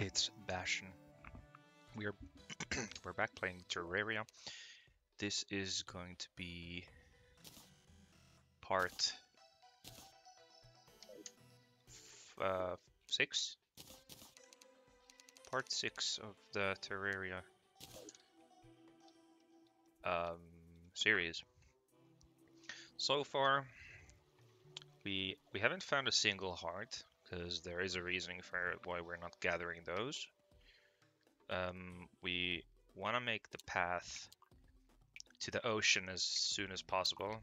it's Bastian. We're we're back playing Terraria. This is going to be part uh, six. Part six of the Terraria um, series. So far, we we haven't found a single heart because there is a reasoning for why we're not gathering those. Um, we want to make the path to the ocean as soon as possible.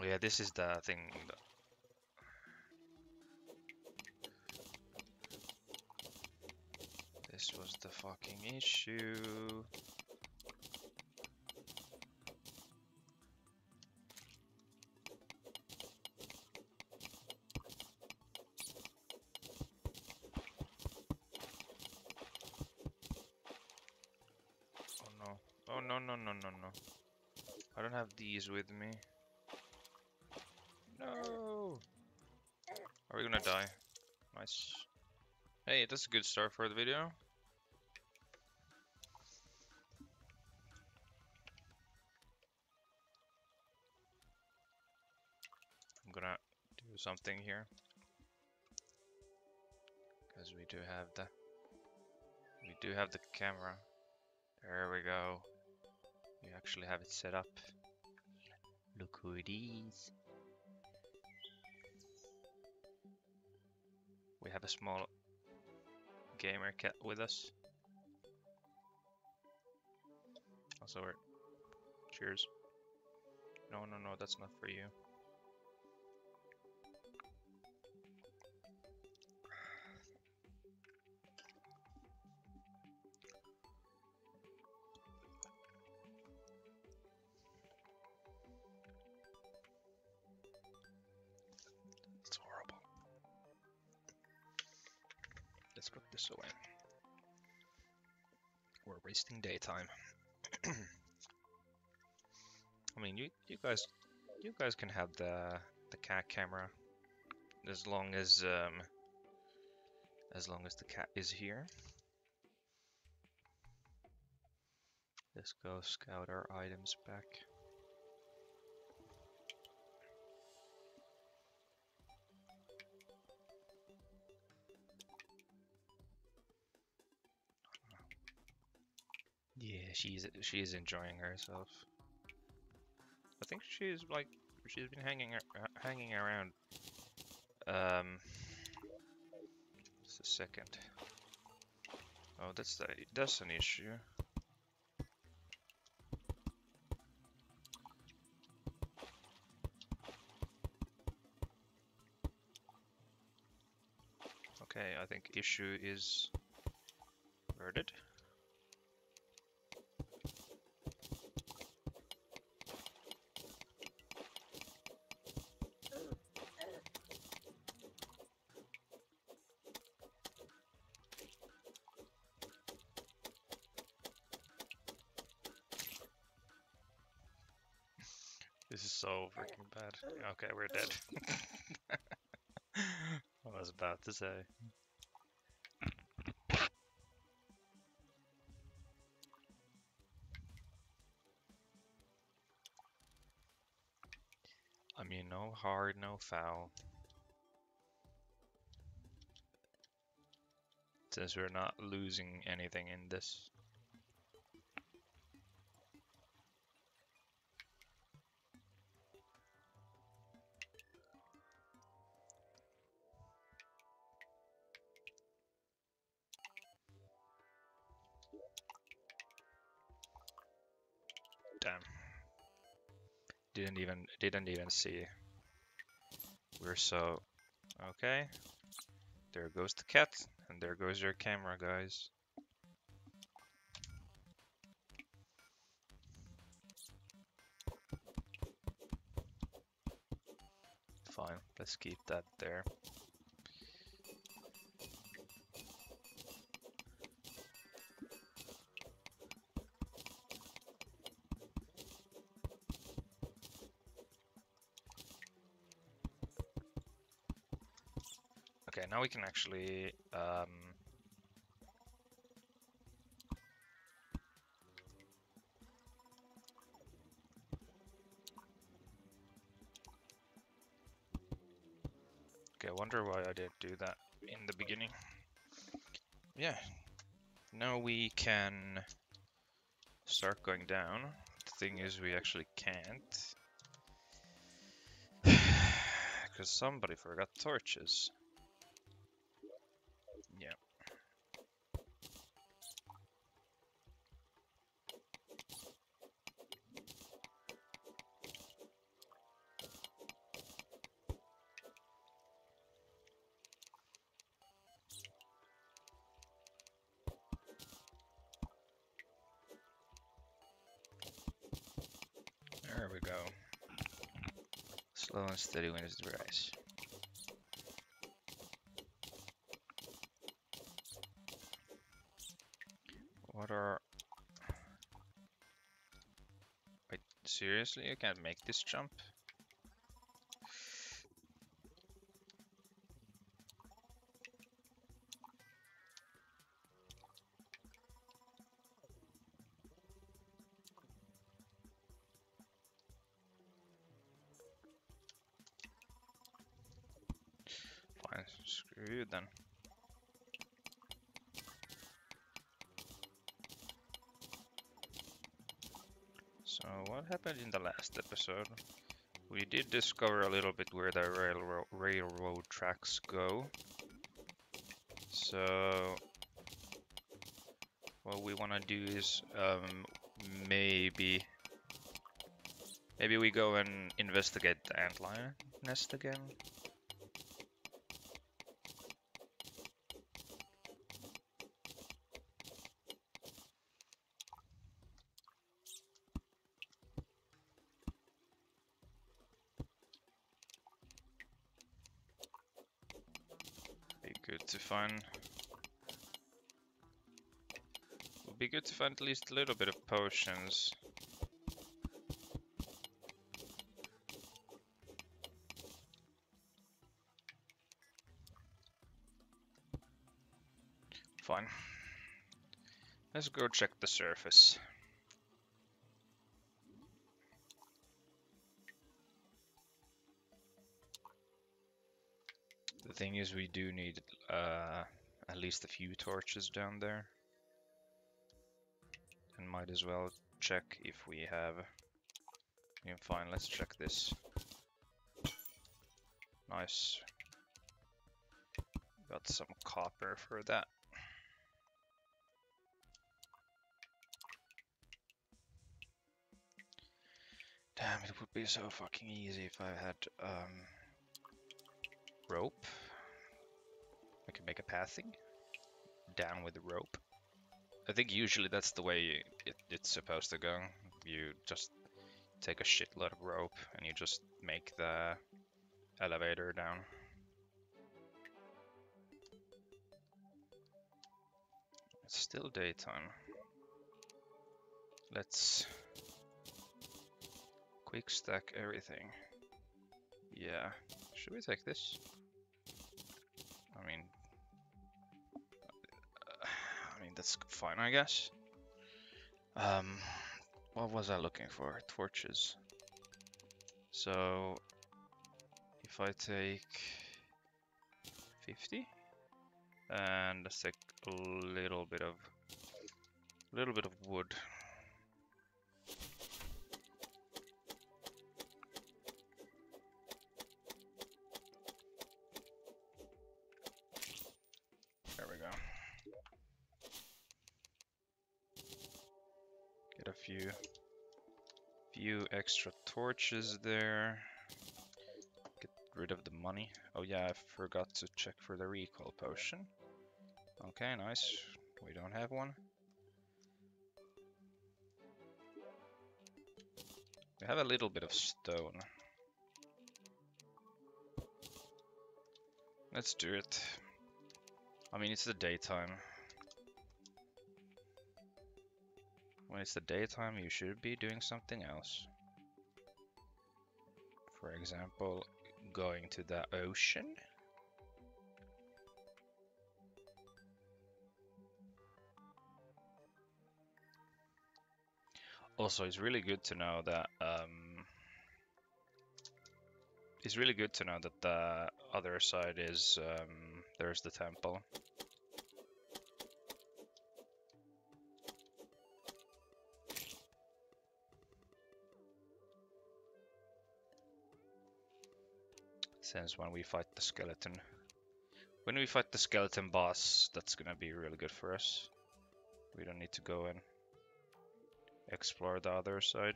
Oh yeah, this is the thing. This was the fucking issue. No no no. I don't have these with me. No. Are we gonna die? Nice. Hey, that's a good start for the video. I'm gonna do something here. Because we do have the we do have the camera. There we go. We actually have it set up. Look who it is. We have a small gamer cat with us. Also, cheers. No, no, no, that's not for you. Put this away. We're wasting daytime. I mean, you you guys you guys can have the the cat camera as long as um as long as the cat is here. Let's go scout our items back. She's she's enjoying herself. I think she's like she's been hanging uh, hanging around. Um, just a second. Oh, that's the that's an issue. Okay, I think issue is averted. We're dead. I was about to say. I mean, no hard, no foul. Since we're not losing anything in this. Didn't even didn't even see. We're so okay. There goes the cat, and there goes your camera, guys. Fine, let's keep that there. Now we can actually um, Okay, I wonder why I didn't do that in the beginning. Yeah, now we can start going down. The thing is, we actually can't. Because somebody forgot torches. Seriously? You can't make this jump? Happened in the last episode? We did discover a little bit where the railroad railroad tracks go. So what we want to do is um, maybe maybe we go and investigate the antlion nest again. Be good to find. Would be good to find at least a little bit of potions. Fine. Let's go check the surface. The thing is, we do need uh, at least a few torches down there. And might as well check if we have... Yeah, fine, let's check this. Nice. Got some copper for that. Damn, it would be so fucking easy if I had um, rope. I can make a pathing down with the rope. I think usually that's the way it, it's supposed to go. You just take a shitload of rope and you just make the elevator down. It's still daytime. Let's quick stack everything. Yeah, should we take this? I mean, mean that's fine, I guess. Um, what was I looking for? Torches. So, if I take 50 and let's take a little bit of, little bit of wood. Few few extra torches there. Get rid of the money. Oh yeah, I forgot to check for the recall potion. Okay, nice. We don't have one. We have a little bit of stone. Let's do it. I mean, it's the daytime. When it's the daytime, you should be doing something else. For example, going to the ocean? Also, it's really good to know that um, it's really good to know that the other side is um, there's the temple. Since when we fight the skeleton, when we fight the skeleton boss, that's gonna be really good for us. We don't need to go and explore the other side.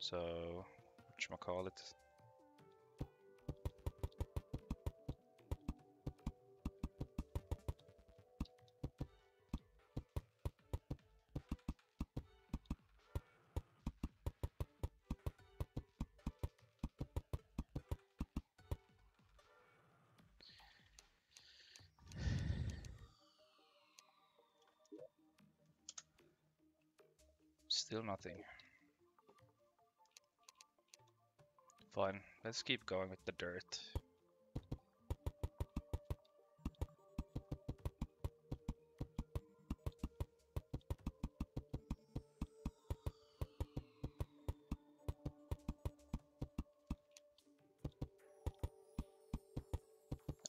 So, whatchamacallit. Nothing. Fine, let's keep going with the dirt.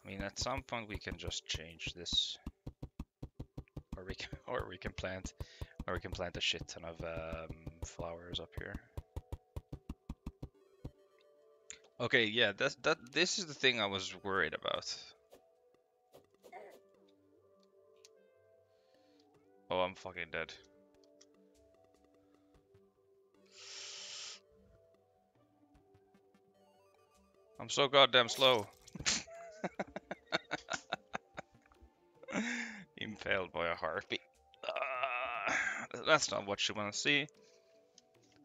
I mean, at some point we can just change this. Or we can, or we can plant or we can plant a shit ton of um, flowers up here. Okay, yeah, that's that. This is the thing I was worried about. Oh, I'm fucking dead. I'm so goddamn slow. Impaled by a harpy ah, that's not what you want to see.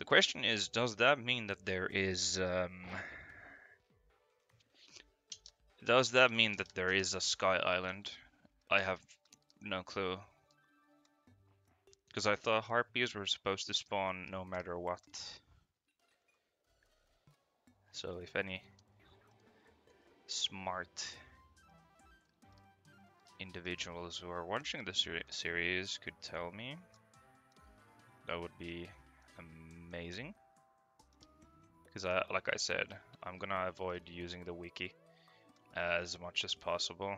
The question is, does that mean that there is... Um, does that mean that there is a sky island? I have no clue. Because I thought harpies were supposed to spawn no matter what. So if any smart individuals who are watching the series could tell me that would be amazing. Because, I, uh, like I said, I'm gonna avoid using the wiki uh, as much as possible.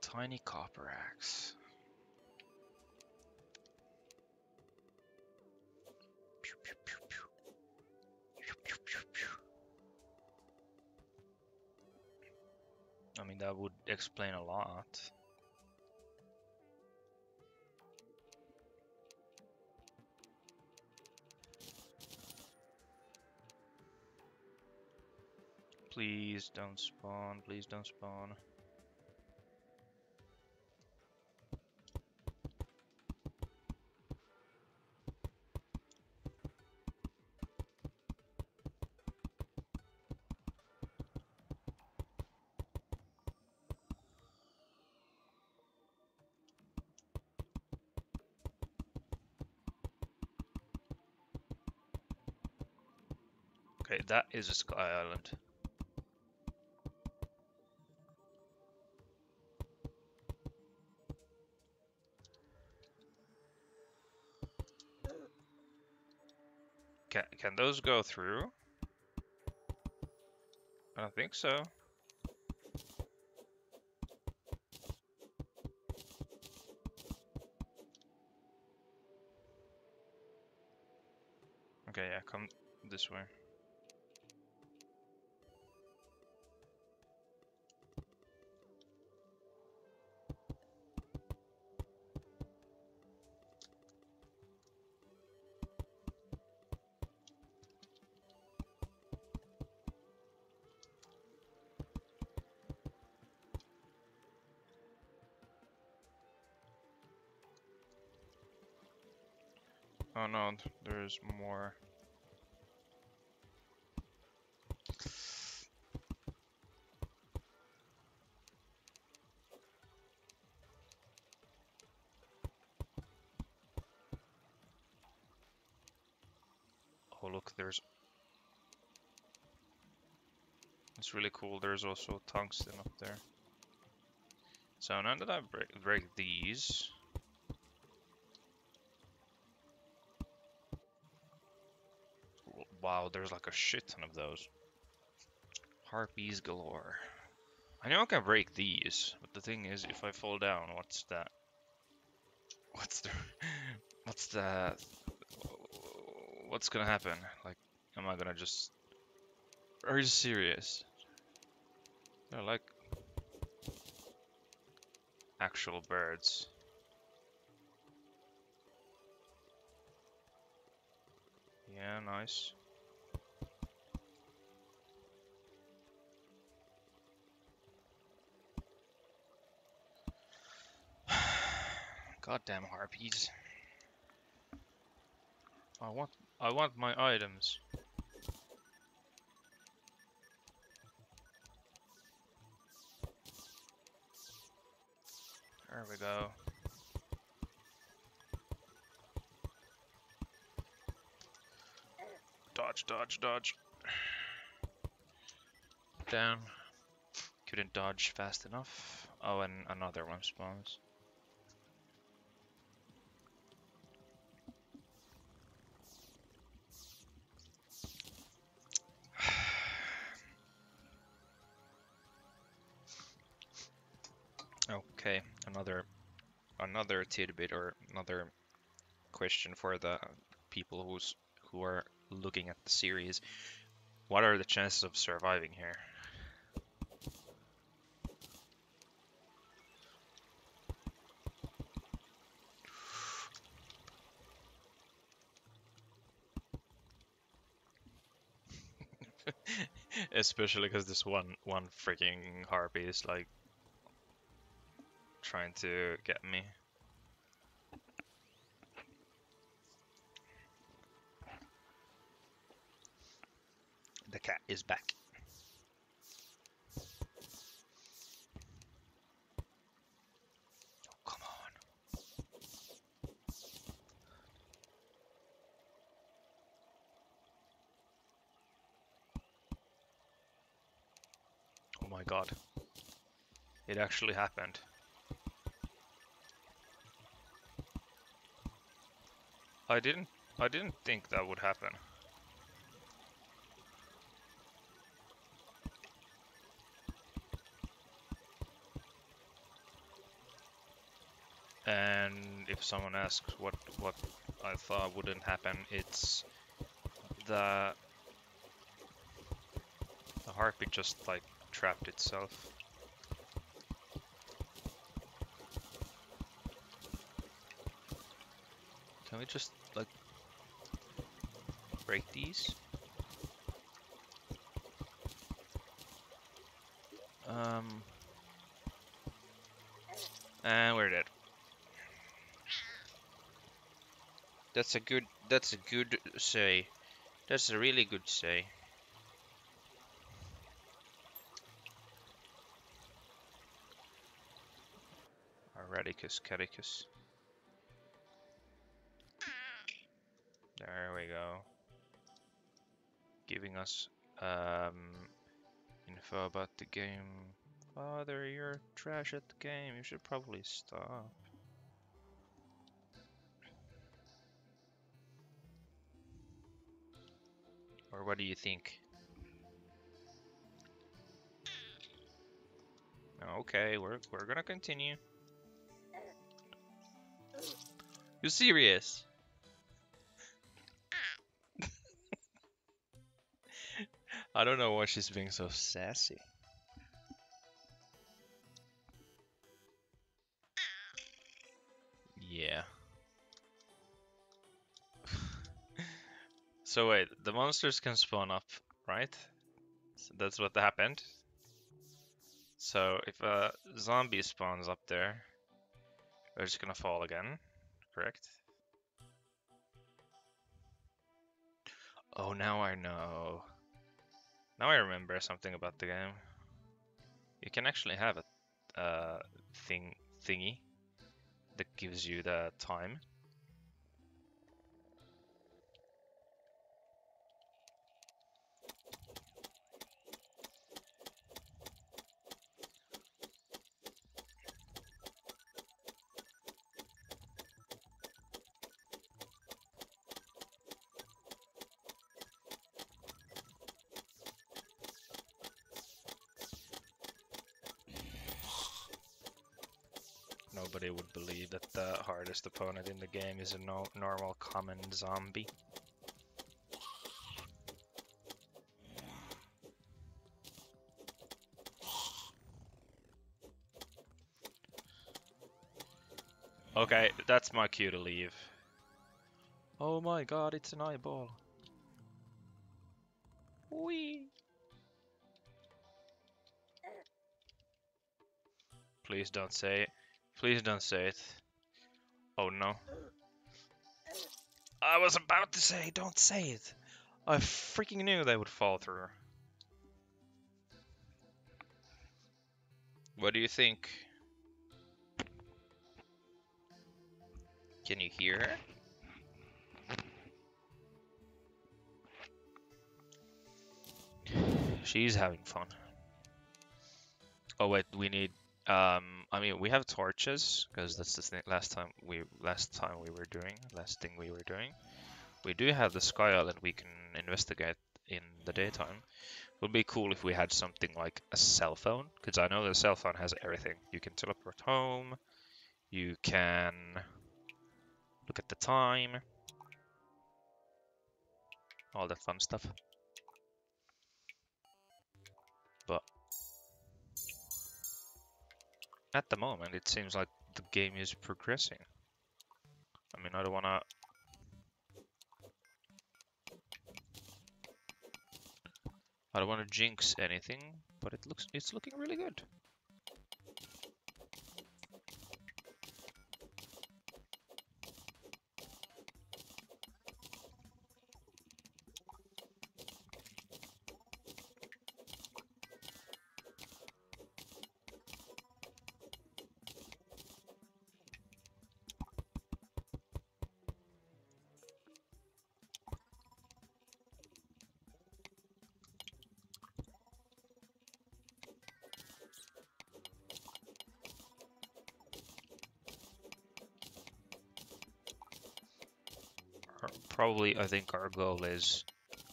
Tiny copper axe. I mean, that would explain a lot. Please don't spawn, please don't spawn. Okay, that is a sky island. Can, those go through? I don't think so. Oh no, there's more. Oh look, there's... It's really cool, there's also tungsten up there. So now that I break, break these, wow, there's like a shit ton of those. Harpies galore. I know I can break these, but the thing is, if I fall down, what's that? What's the... What's that? What's gonna happen? Like, am I gonna just... Are you serious? They're like... Actual birds. Yeah, nice. Goddamn harpies. I want I want my items. There we go. Dodge, dodge, dodge. Down. Couldn't dodge fast enough. Oh, and another one spawns. okay, another another tidbit or another question for the people who's who are looking at the series. What are the chances of surviving here? Especially because this one one freaking harpy is like trying to get me. The cat is back. Oh, come on. Oh my god. It actually happened. I didn't I didn't think that would happen. And if someone asks what what I thought wouldn't happen, it's the the harpy just like trapped itself. Can we just like break these? Um, and we're dead. That's a good. That's a good say. That's a really good say. Radicus Caticus. There we go. Giving us um, info about the game. Father, you're trash at the game. You should probably stop. Or what do you think? Okay, we're we're gonna continue. You serious? I don't know why she's being so sassy. Yeah. So wait, the monsters can spawn up, right? So that's what happened. So if a zombie spawns up there, they're just gonna fall again, correct? Oh, now I know. Now I remember something about the game. You can actually have a uh, thing thingy that gives you the time. Opponent in the game is a no normal common zombie. Okay, that's my cue to leave. Oh my god, it's an eyeball. Wee. Please don't say it. Please don't say it. Oh no. I was about to say, don't say it. I freaking knew they would fall through. What do you think? Can you hear her? She's having fun. Oh wait, we need. Um, I mean, we have torches because that's the thing. Last time we, last time we were doing, last thing we were doing. We do have the sky island we can investigate in the daytime. It would be cool if we had something like a cell phone, because I know the cell phone has everything. You can teleport home. You can look at the time. All that fun stuff. At the moment, it seems like the game is progressing. I mean, I don't want to... I don't want to jinx anything, but it looks it's looking really good. Probably, I think our goal is...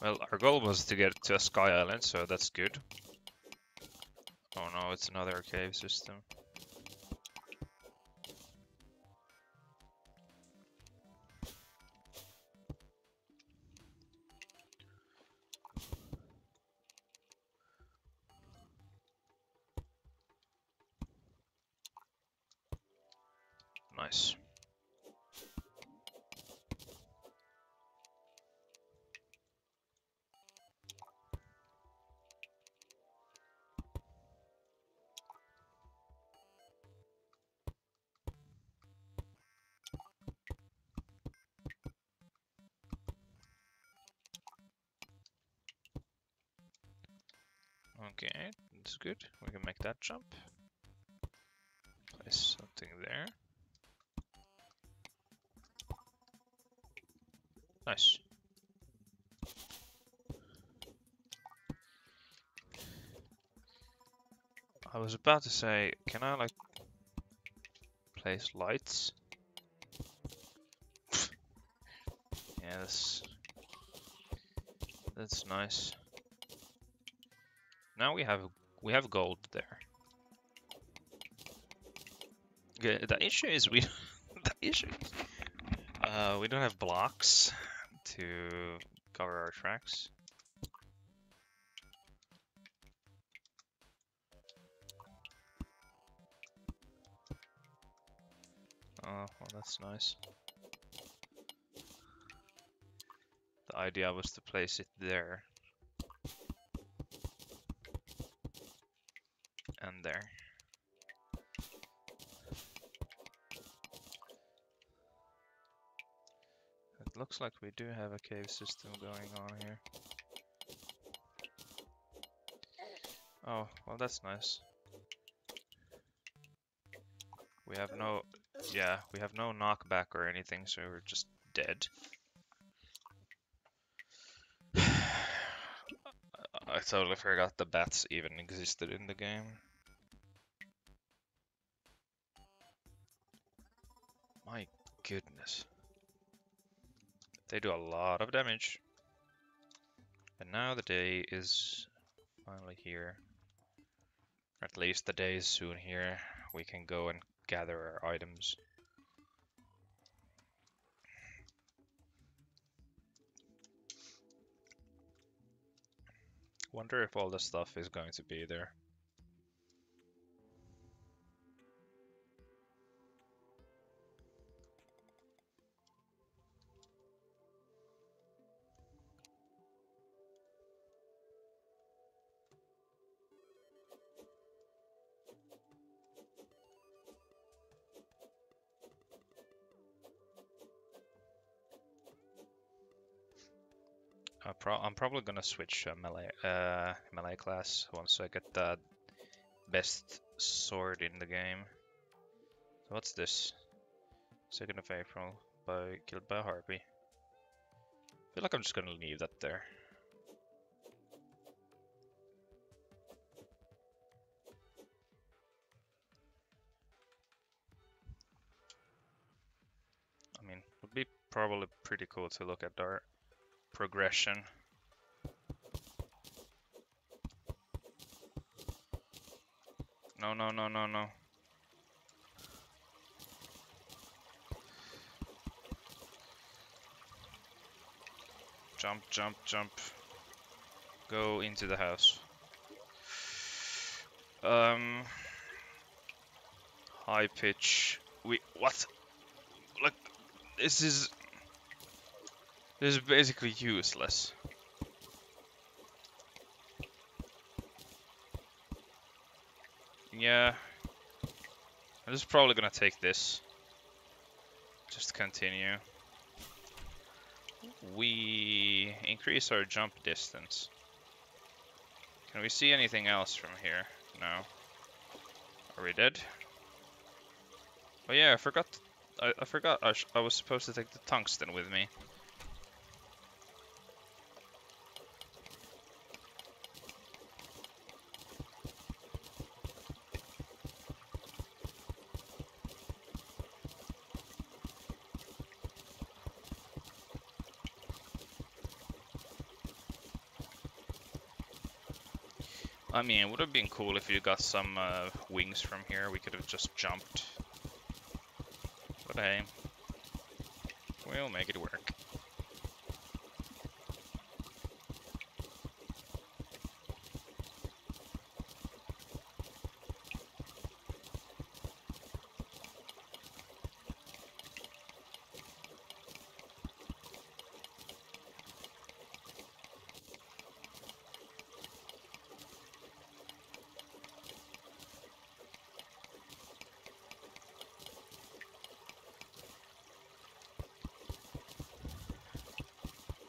Well, our goal was to get to a sky island, so that's good. Oh no, it's another cave system. That jump. Place something there. Nice. I was about to say, can I like place lights? yes. That's nice. Now we have we have gold there. Okay, the issue is we the issue is, uh, we don't have blocks to cover our tracks. Oh, well that's nice. The idea was to place it there. And there. It looks like we do have a cave system going on here. Oh, well that's nice. We have no, yeah, we have no knockback or anything, so we're just dead. I totally forgot the bats even existed in the game. They do a lot of damage. And now the day is finally here. At least the day is soon here. We can go and gather our items. Wonder if all the stuff is going to be there. I'm probably gonna switch uh, melee uh, melee class once I get the best sword in the game. So what's this? Second of April, by killed by a harpy. I feel like I'm just gonna leave that there. I mean, it would be probably pretty cool to look at our progression. No, no, no, no, no. Jump, jump, jump. Go into the house. Um, high pitch. We what? Like this is this is basically useless. Yeah. I'm just probably gonna take this. Just continue. We increase our jump distance. Can we see anything else from here? No. Are we dead? Oh yeah, I forgot. I, I forgot I, I was supposed to take the tungsten with me. I mean, it would have been cool if you got some uh, wings from here. We could have just jumped. But hey, we'll make it work.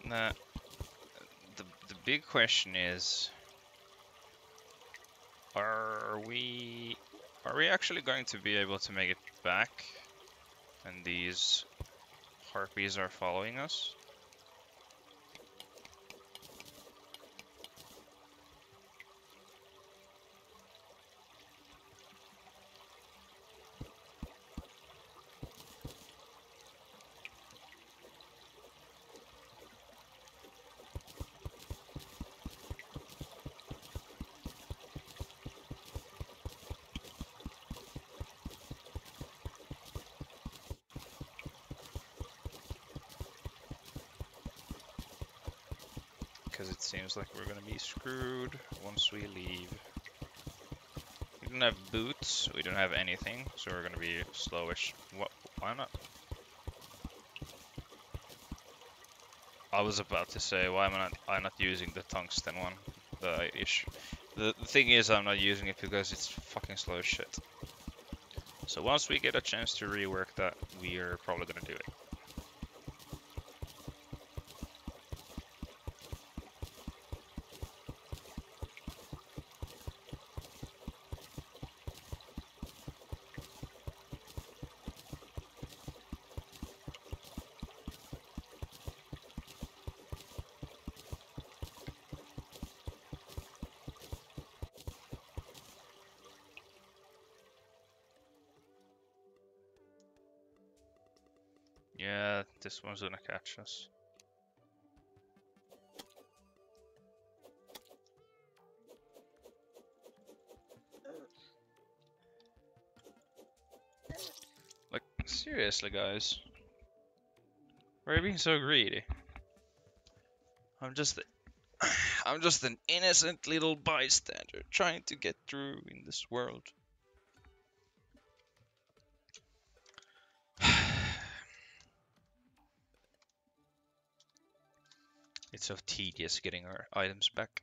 Now, the, the big question is, are we, are we actually going to be able to make it back? And these harpies are following us? Because it seems like we're gonna be screwed once we leave. We don't have boots, we don't have anything, so we're gonna be slowish. What? Why not? I was about to say, why am I not, I'm not using the tungsten one? The issue. The, the thing is, I'm not using it because it's fucking slow shit. So once we get a chance to rework that, we are probably gonna do it. One's gonna catch us. Like, seriously, guys. Why are you being so greedy? I'm just... I'm just an innocent little bystander trying to get through in this world. Tedious getting our items back.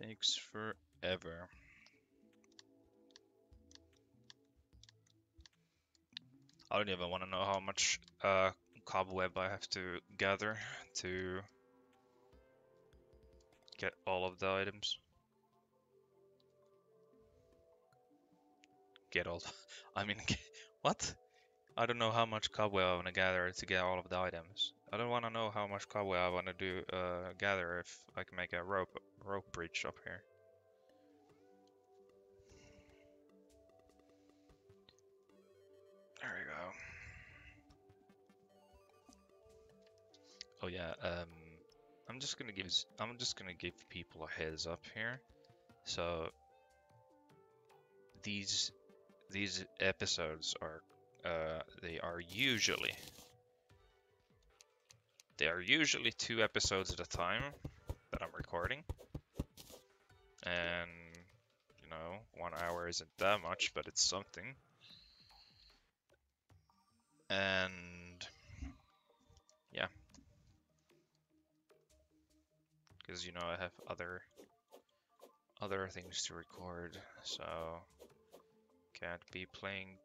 Takes forever. I don't even want to know how much uh, cobweb I have to gather to get all of the items. Get all, I mean, what? I don't know how much cobweb I want to gather to get all of the items. I don't want to know how much cobweb I want to do uh, gather if I can make a rope rope bridge up here. There we go. Oh yeah, um, I'm just gonna give I'm just gonna give people a heads up here. So these these episodes are uh, they are usually they are usually two episodes at a time that I'm recording. And, you know, one hour isn't that much, but it's something. And, yeah. Because, you know, I have other, other things to record, so can't be playing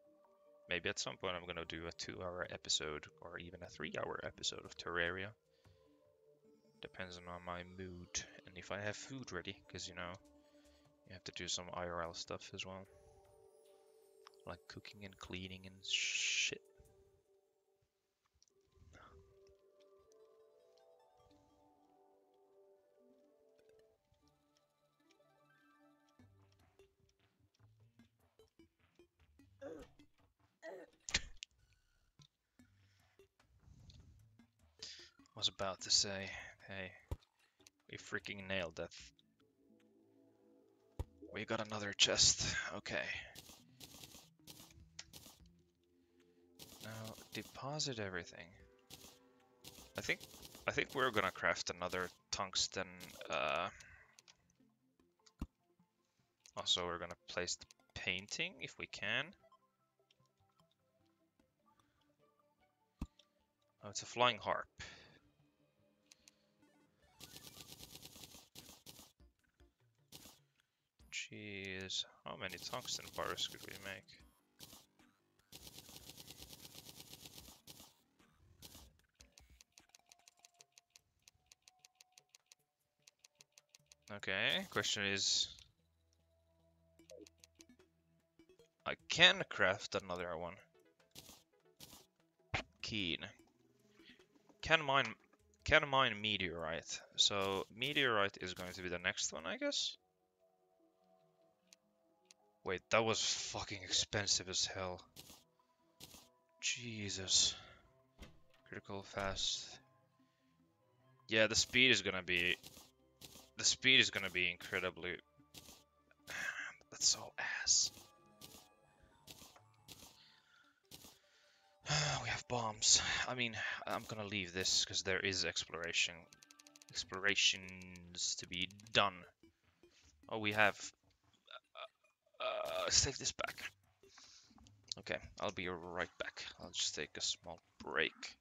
Maybe at some point I'm gonna do a two hour episode or even a three hour episode of Terraria. Depends on my mood and if I have food ready, because you know, you have to do some IRL stuff as well. Like cooking and cleaning and shit. Was about to say, hey, we freaking nailed that. We got another chest, okay. Now, deposit everything. I think, I think we're gonna craft another tungsten, uh... Also, we're gonna place the painting, if we can. Oh, it's a flying harp. Jeez, how many tungsten bars could we make? Okay, question is... I can craft another one. Keen. Can mine can mine meteorite. So meteorite is going to be the next one, I guess. Wait, that was fucking expensive as hell. Jesus. Critical fast. Yeah, the speed is gonna be... The speed is gonna be incredibly... That's so ass. we have bombs. I mean, I'm gonna leave this because there is exploration. Explorations to be done. Oh, we have uh, save this back. Okay, I'll be right back. I'll just take a small break.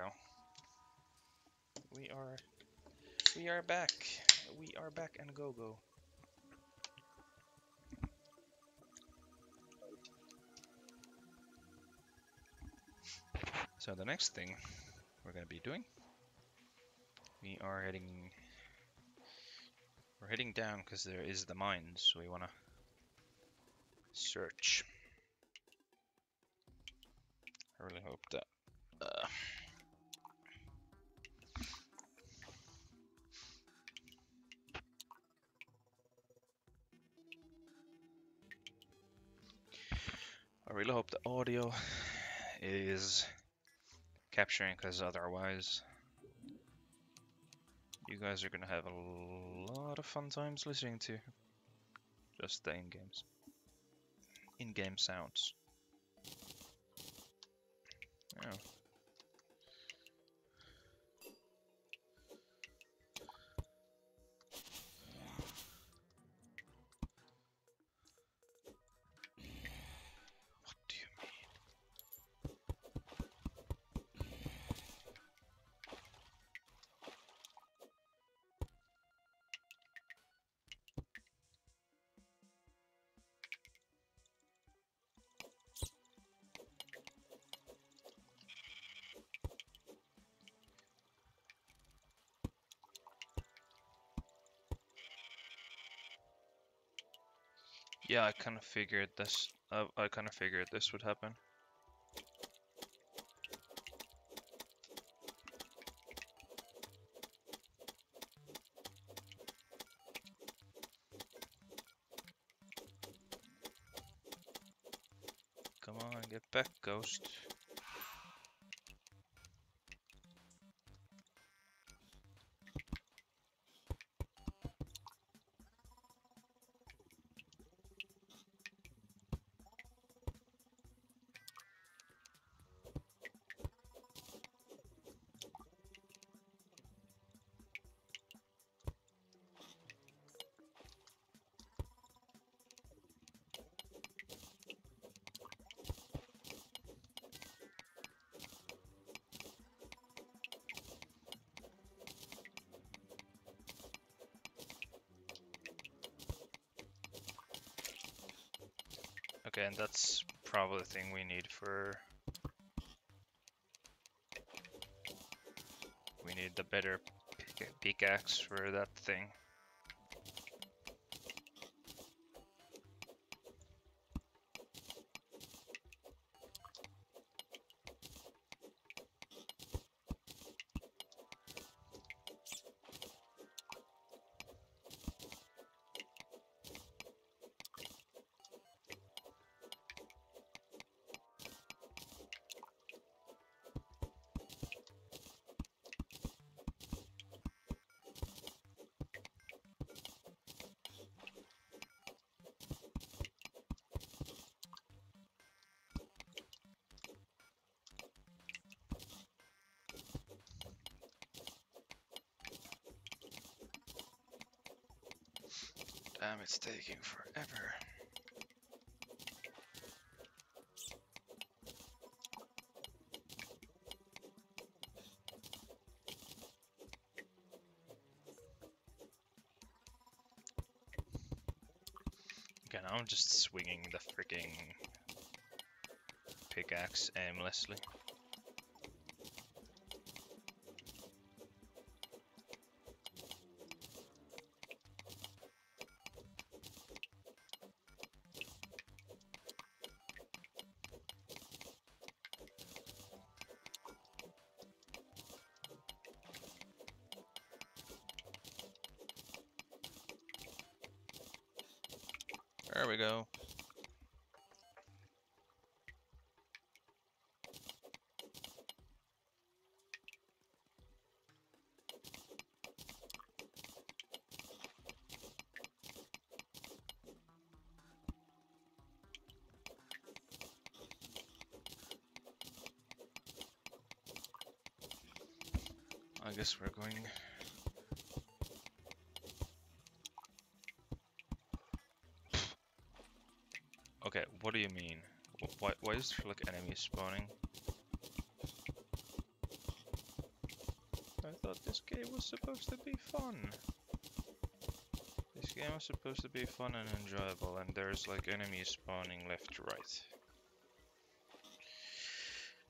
Go. We are we are back. We are back and go go. So the next thing we're gonna be doing, we are heading we're heading down because there is the mines. So we wanna search. I really hope that. Uh, really hope the audio is capturing because otherwise you guys are gonna have a lot of fun times listening to just the in-games in-game sounds. Oh. Yeah, I kind of figured this. Uh, I kind of figured this would happen. Come on, get back, ghost. Probably the thing we need for... We need the better pickaxe for that thing. It's taking forever. Okay, now I'm just swinging the freaking pickaxe aimlessly. Feel like enemies spawning? I thought this game was supposed to be fun. This game was supposed to be fun and enjoyable, and there's like enemies spawning left to right.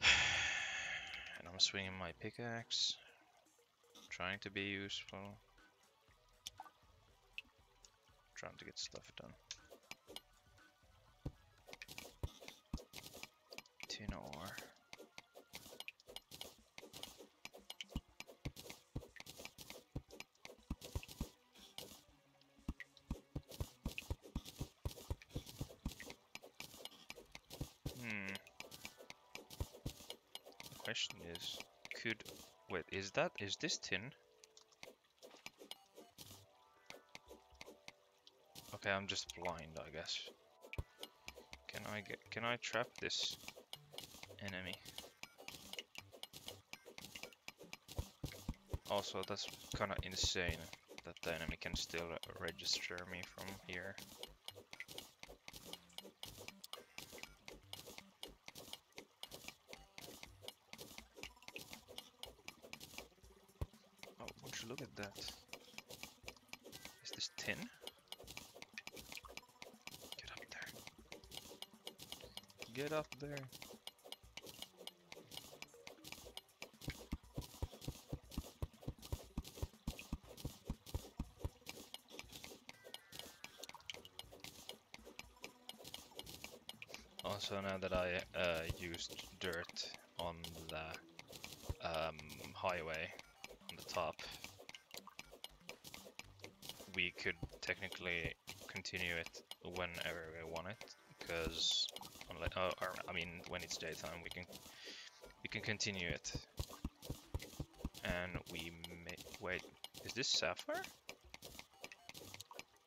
and I'm swinging my pickaxe, trying to be useful, trying to get stuff done. Is that is this tin? Okay, I'm just blind, I guess. Can I get? Can I trap this enemy? Also, that's kind of insane that the enemy can still register me from here. Oh, would you look at that? Is this tin? Get up there. Get up there. Also, now that I uh, used dirt on the um, highway on the top, we could technically continue it whenever we want it, because unless, uh, or, I mean, when it's daytime, we can we can continue it, and we may wait. Is this sapphire?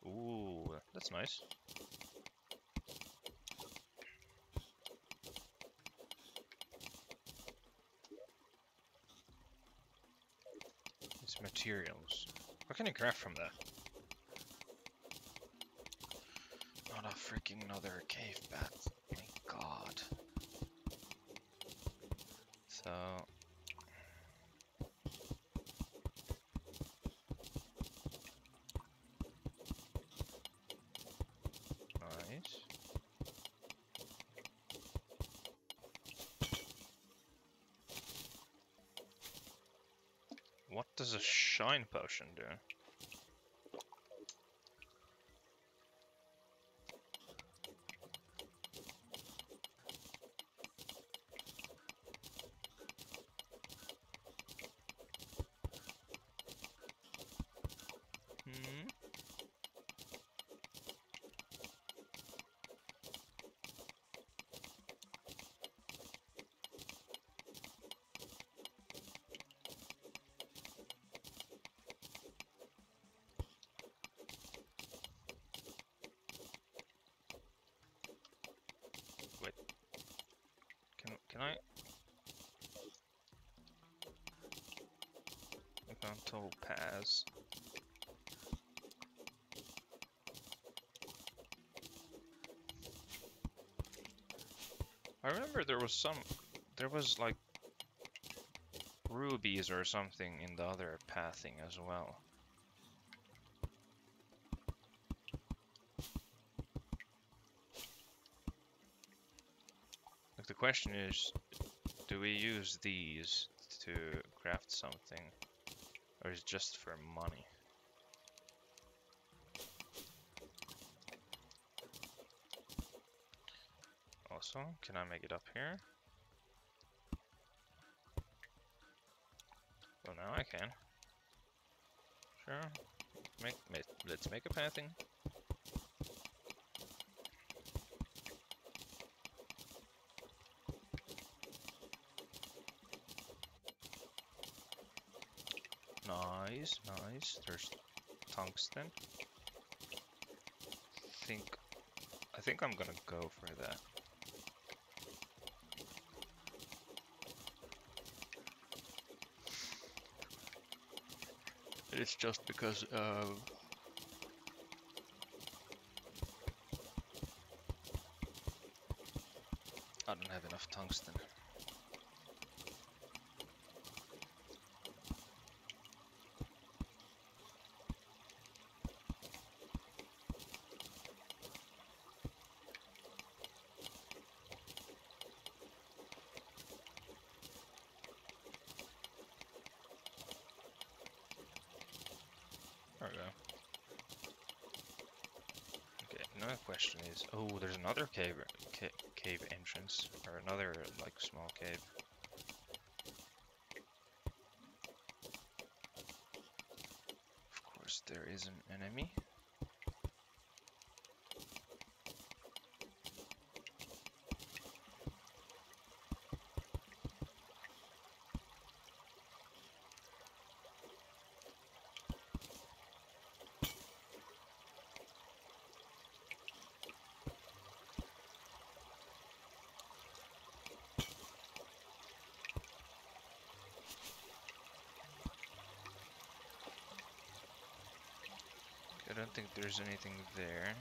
Ooh, that's nice. It's materials. What can you craft from that? Not a freaking another cave bat. My god. So. Nice. What does a shine potion do? Hmm. Wait. Can can I? I remember there was some, there was like rubies or something in the other pathing as well. The question is, do we use these to craft something, or is just for money? Also, can I make it up here? Well, now I can. Sure. Make, make let's make a pathing. Nice, nice. There's tungsten. I Think I think I'm gonna go for that. It's just because of I don't have enough tungsten. There we go. Another question is, oh, there's another cave, ca cave entrance, or another, like, small cave. Of course, there is an enemy. I don't think there's anything there.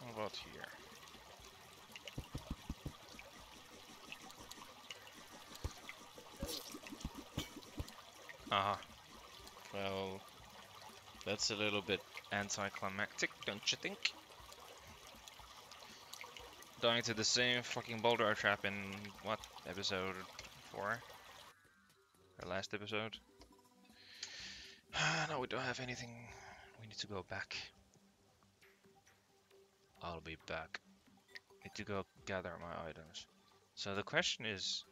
What about here? Aha. Well, that's a little bit anticlimactic, don't you think? Dying to the same fucking boulder trap in, what, episode 4? Or last episode? no, we don't have anything. We need to go back. I'll be back. Need to go gather my items. So the question is,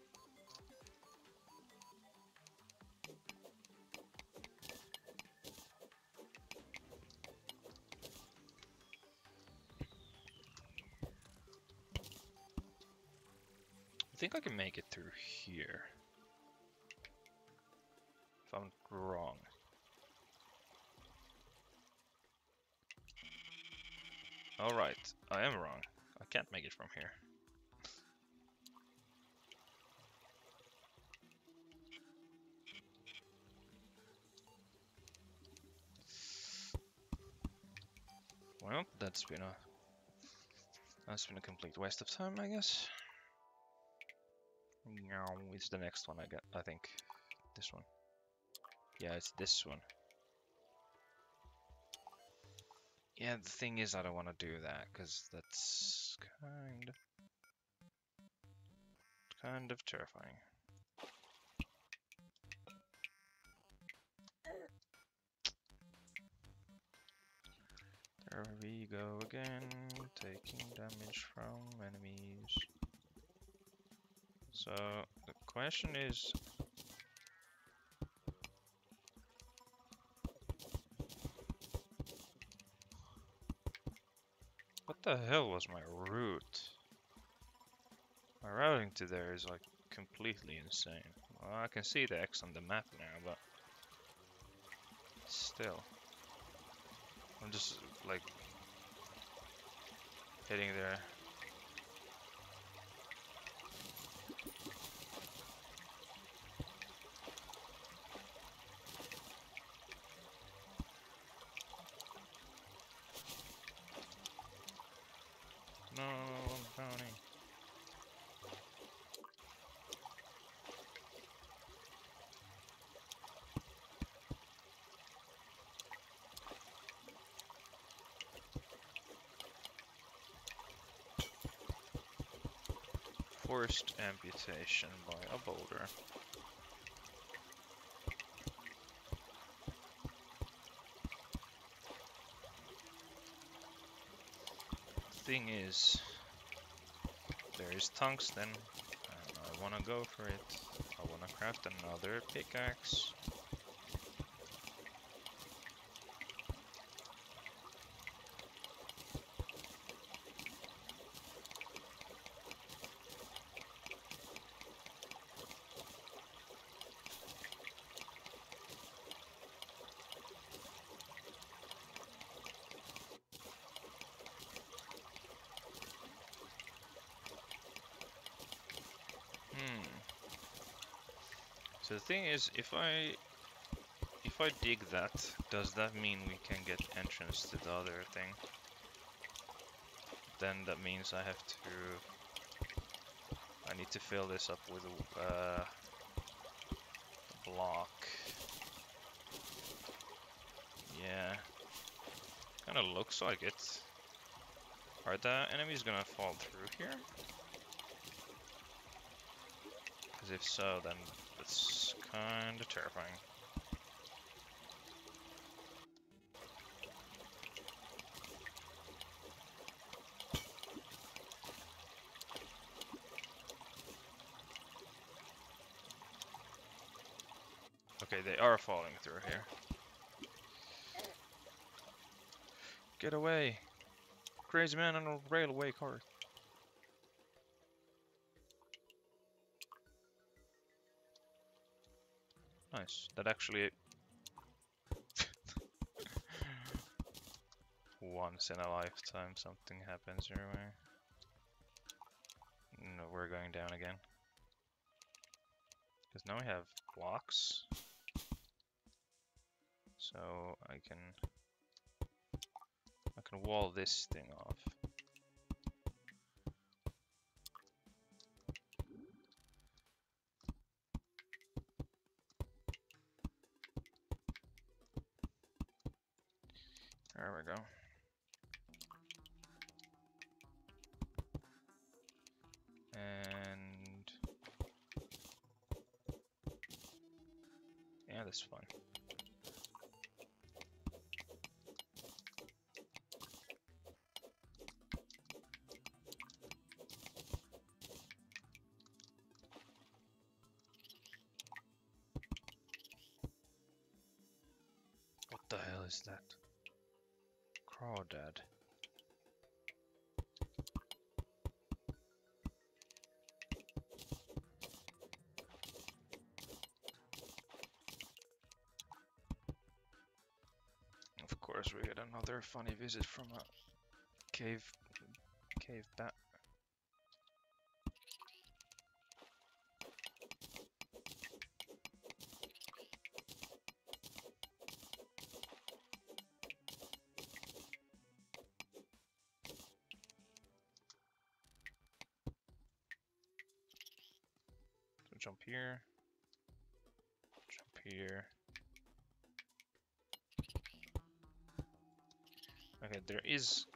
think I can make it through here. If I'm wrong. Alright, I am wrong. I can't make it from here. Well, that's been a that's been a complete waste of time, I guess. It's the next one I got, I think. This one. Yeah, it's this one. Yeah, the thing is I don't want to do that, because that's kind of... kind of terrifying. There we go again, taking damage from enemies. So the question is What the hell was my route? My routing to there is like completely insane. Well, I can see the X on the map now, but still. I'm just like heading there Forced amputation by a boulder. Thing is, there is tungsten, and I wanna go for it. I wanna craft another pickaxe. So the thing is, if I if I dig that, does that mean we can get entrance to the other thing? Then that means I have to I need to fill this up with uh, a block. Yeah, kind of looks like it. Are the enemies gonna fall through here? Because if so, then that's kinda terrifying. Okay, they are falling through here. Get away! Crazy man on a railway car. That actually... Once in a lifetime something happens your. No, we're going down again. Because now we have blocks. So I can I can wall this thing off. We get another funny visit from a cave cave bat. So jump here. Is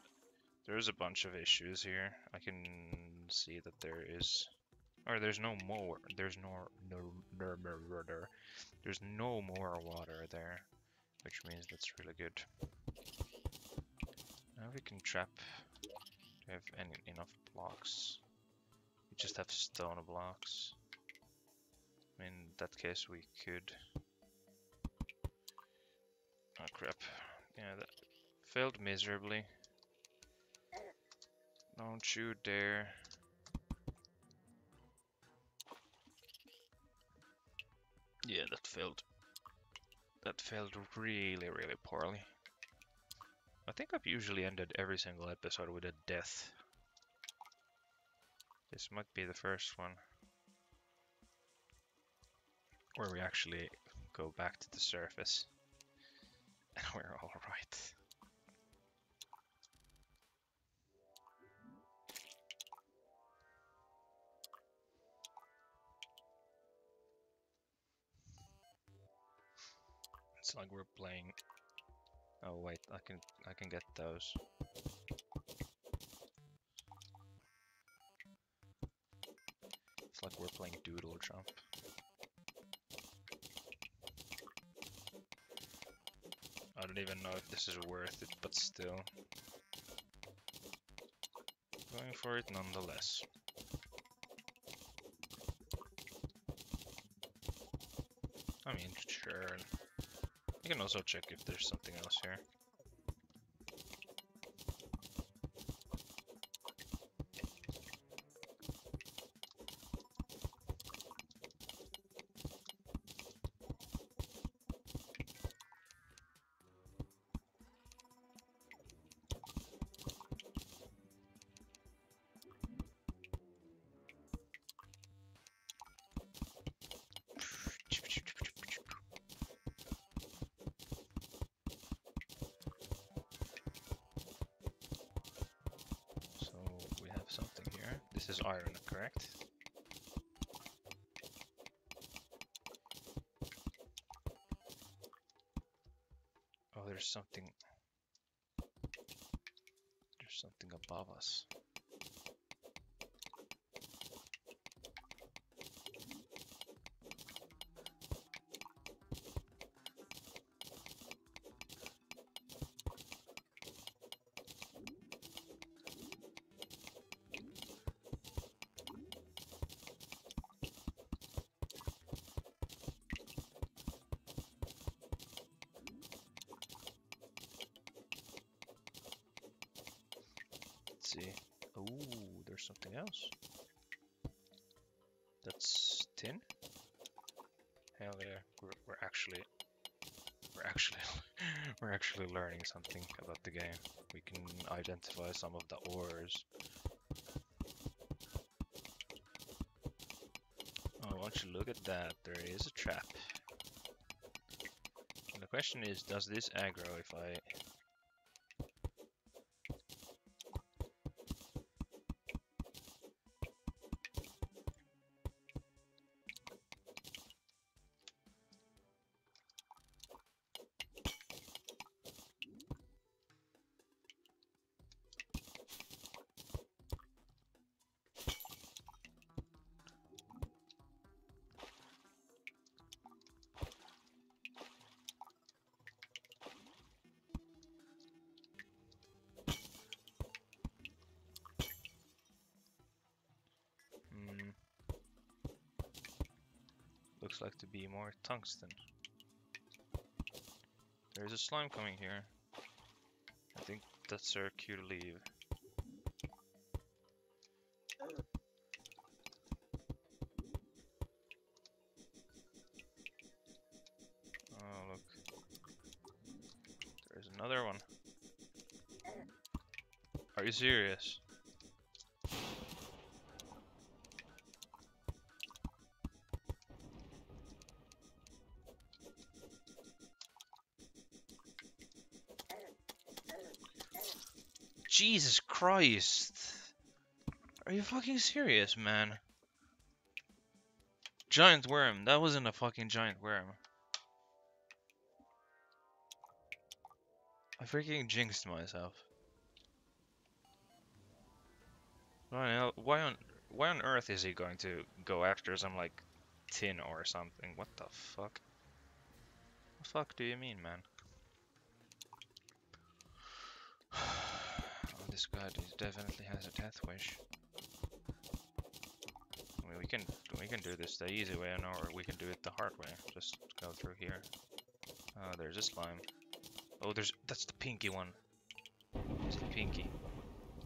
there is a bunch of issues here. I can see that there is or there's no more there's no no no, no, no, no there's no more water there, which means that's really good. Now we can trap do we have any enough blocks? We just have stone blocks. In that case we could failed miserably. Don't you dare. Yeah, that failed. That failed really, really poorly. I think I've usually ended every single episode with a death. This might be the first one. Where we actually go back to the surface. And we're alright. It's like we're playing. Oh wait, I can I can get those. It's like we're playing Doodle Jump. I don't even know if this is worth it, but still. Going for it nonetheless. I mean, sure. You can also check if there's something else here. See. Oh, there's something else. That's tin. Hell yeah, we're, we're actually we're actually we're actually learning something about the game. We can identify some of the ores. Oh, why don't you look at that? There is a trap. And the question is, does this aggro if I more tungsten. There's a slime coming here. I think that's our cue to leave. Oh look. There's another one. Are you serious? Jesus Christ. Are you fucking serious, man? Giant worm. That wasn't a fucking giant worm. I freaking jinxed myself. Why on, why on why on earth is he going to go after some like tin or something? What the fuck? What The fuck do you mean, man? Oh, this guy definitely has a death wish. I mean, we can we can do this the easy way, or we can do it the hard way. Just go through here. Oh, there's a slime. Oh, there's that's the pinky one. It's the pinky.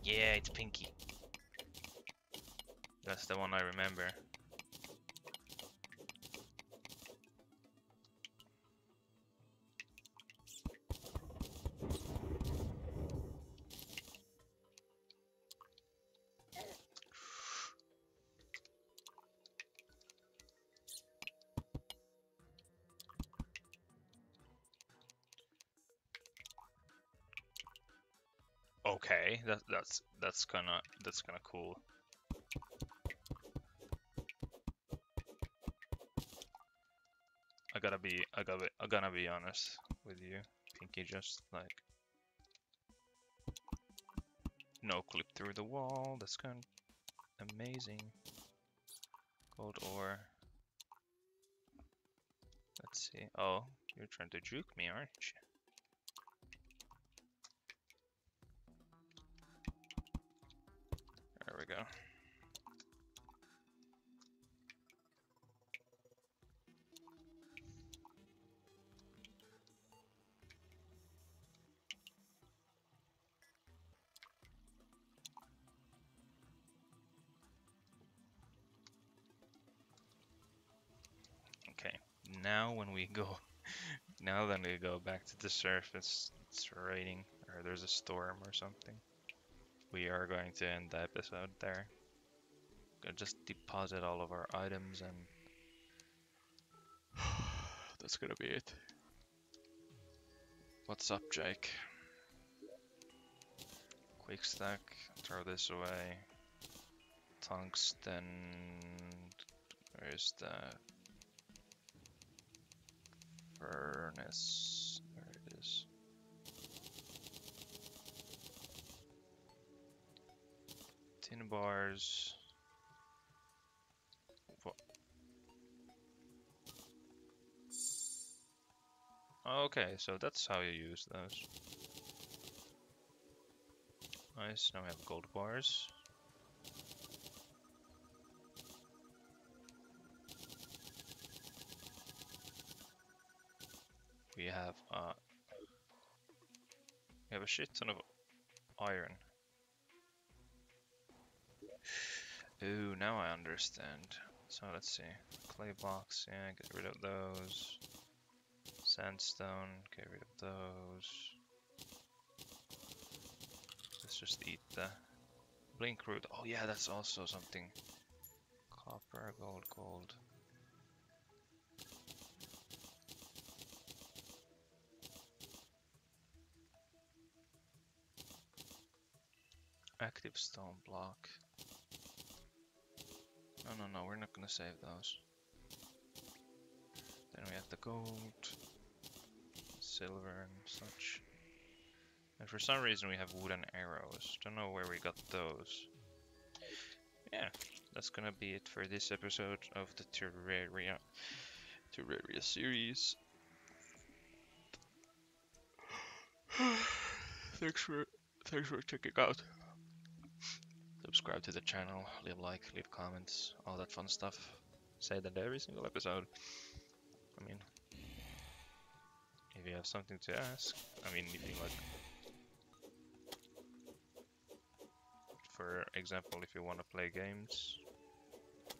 Yeah, it's pinky. That's the one I remember. That's that's kinda that's kinda cool. I gotta be I gotta I gotta be honest with you, Pinky. Just like no clip through the wall. That's kind of amazing. Gold ore. Let's see. Oh, you're trying to juke me, aren't you? Now when we go, now then we go back to the surface, it's raining, or there's a storm or something. We are going to end the episode there. Gonna just deposit all of our items and that's gonna be it. What's up, Jake? Quick stack, throw this away. Tungsten. Where's the furnace? There it is. Tin bars. Okay, so that's how you use those. Nice, now we have gold bars. We have uh we have a shit ton of iron. Ooh, now I understand. So let's see. Clay blocks, yeah, get rid of those. Sandstone, get rid of those. Let's just eat the blink root. Oh yeah, that's also something. Copper, gold, gold. Active stone block. No, no, no, we're not gonna save those. Then we have the gold, silver and such. And for some reason we have wooden arrows. Don't know where we got those. Yeah, that's gonna be it for this episode of the Terraria, Terraria series. thanks for thanks for checking out. Subscribe to the channel, leave like, leave comments, all that fun stuff. Say that every single episode. I mean, if you have something to ask, I mean, if you like, for example, if you want to play games,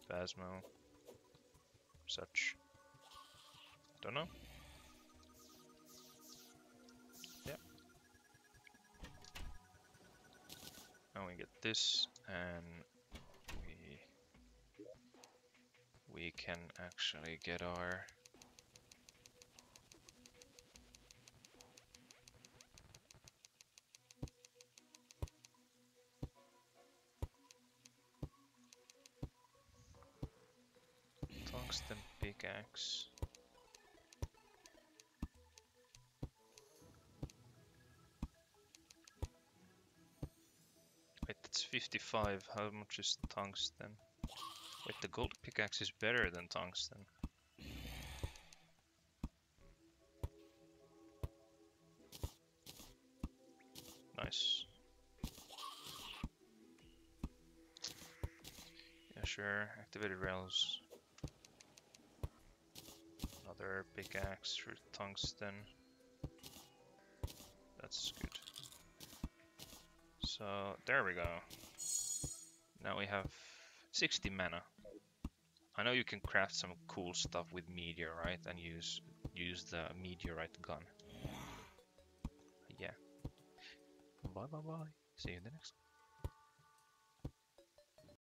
Phasmo, such. I Don't know. Now we get this, and we we can actually get our tungsten pickaxe. 55. How much is tungsten? Wait, the gold pickaxe is better than tungsten. Nice. Yeah, sure. Activated rails. Another pickaxe for tungsten. That's good. So there we go. Now we have 60 mana. I know you can craft some cool stuff with meteorite and use use the meteorite gun. Yeah. Bye bye bye. See you in the next one.